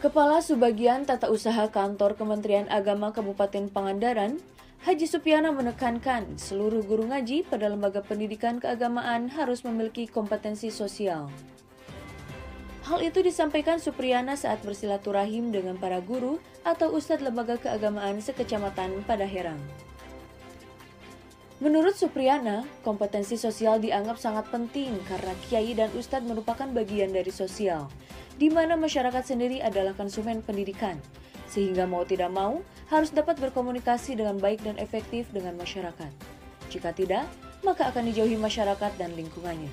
Kepala Subagian Tata Usaha Kantor Kementerian Agama Kabupaten Pangandaran, Haji Supiana menekankan seluruh guru ngaji pada lembaga pendidikan keagamaan harus memiliki kompetensi sosial. Hal itu disampaikan Supriyana saat bersilaturahim dengan para guru atau ustadz lembaga keagamaan sekecamatan pada Herang. Menurut Supriyana, kompetensi sosial dianggap sangat penting karena kiai dan ustadz merupakan bagian dari sosial, di mana masyarakat sendiri adalah konsumen pendidikan, sehingga mau tidak mau harus dapat berkomunikasi dengan baik dan efektif dengan masyarakat. Jika tidak, maka akan dijauhi masyarakat dan lingkungannya.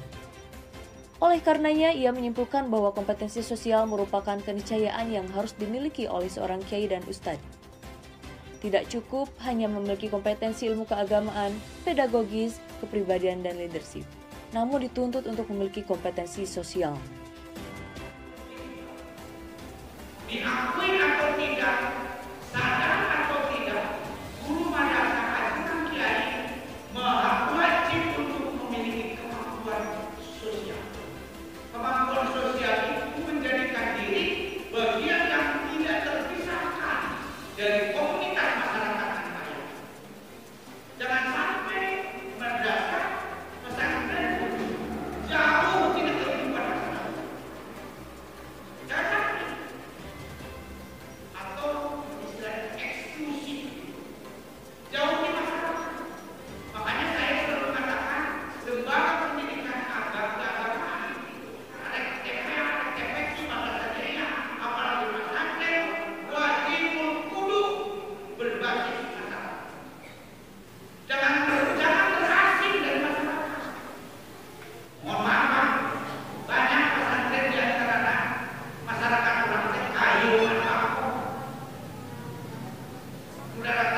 Oleh karenanya, ia menyimpulkan bahwa kompetensi sosial merupakan keniscayaan yang harus dimiliki oleh seorang kiai dan ustadz. Tidak cukup hanya memiliki kompetensi ilmu keagamaan, pedagogis, kepribadian, dan leadership. Namun dituntut untuk memiliki kompetensi sosial. Diakui una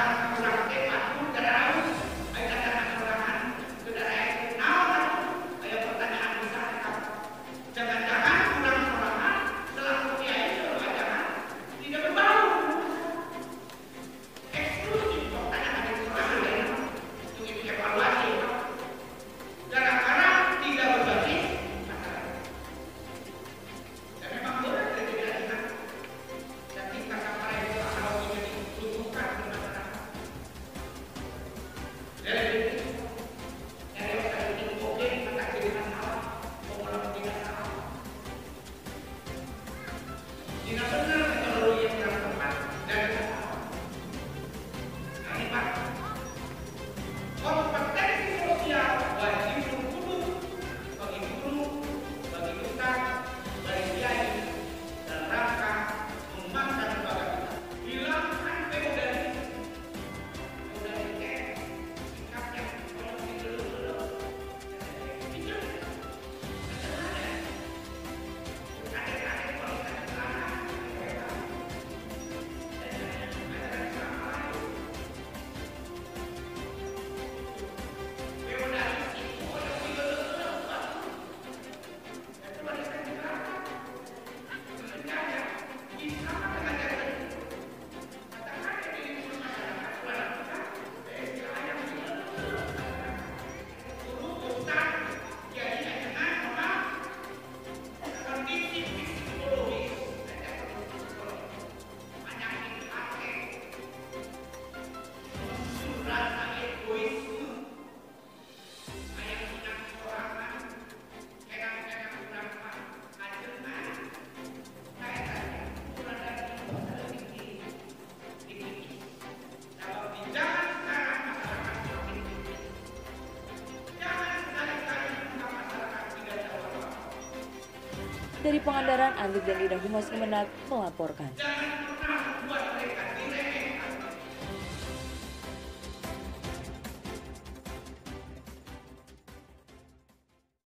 Dari Pangandaran, Andi dan Ida Humas Kemenak melaporkan.